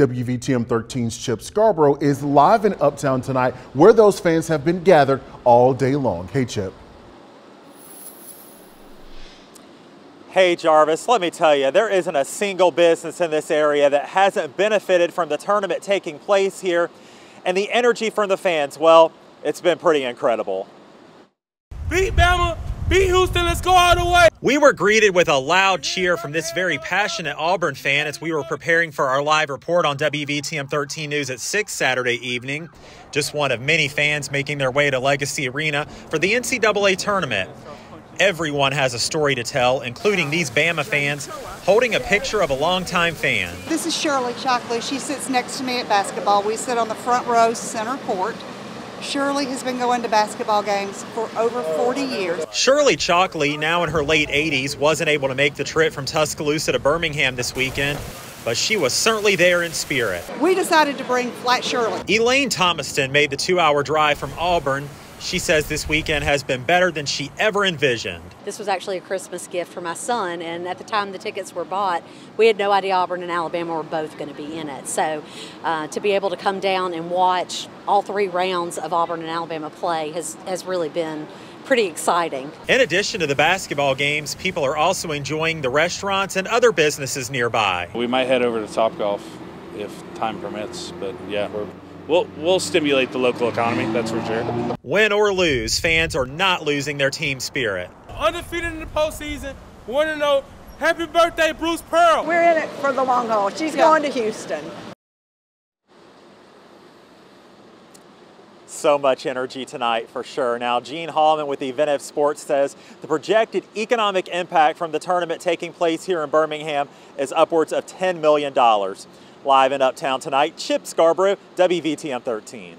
WVTM 13's Chip Scarborough is live in Uptown tonight where those fans have been gathered all day long. Hey, Chip. Hey Jarvis, let me tell you, there isn't a single business in this area that hasn't benefited from the tournament taking place here. And the energy from the fans, well, it's been pretty incredible. Beat Bama, beat Houston, let's go all the way. We were greeted with a loud cheer from this very passionate Auburn fan as we were preparing for our live report on WVTM 13 News at 6 Saturday evening. Just one of many fans making their way to Legacy Arena for the NCAA tournament. Everyone has a story to tell, including these Bama fans holding a picture of a longtime fan. This is Shirley Shockley. She sits next to me at basketball. We sit on the front row center court. Shirley has been going to basketball games for over 40 years. Shirley Chalkley, now in her late 80s, wasn't able to make the trip from Tuscaloosa to Birmingham this weekend, but she was certainly there in spirit. We decided to bring Flat Shirley. Elaine Thomaston made the two hour drive from Auburn she says this weekend has been better than she ever envisioned. This was actually a Christmas gift for my son, and at the time the tickets were bought, we had no idea Auburn and Alabama were both going to be in it. So uh, to be able to come down and watch all three rounds of Auburn and Alabama play has, has really been pretty exciting. In addition to the basketball games, people are also enjoying the restaurants and other businesses nearby. We might head over to Topgolf if time permits, but yeah, we're we'll, we'll stimulate the local economy, that's for sure. Win or lose, fans are not losing their team spirit. Undefeated in the postseason, want to know, happy birthday, Bruce Pearl. We're in it for the long haul. She's yeah. going to Houston. so much energy tonight for sure. Now, Gene Hallman with Eventive Sports says the projected economic impact from the tournament taking place here in Birmingham is upwards of $10 million. Live in Uptown tonight, Chip Scarborough, WVTM 13.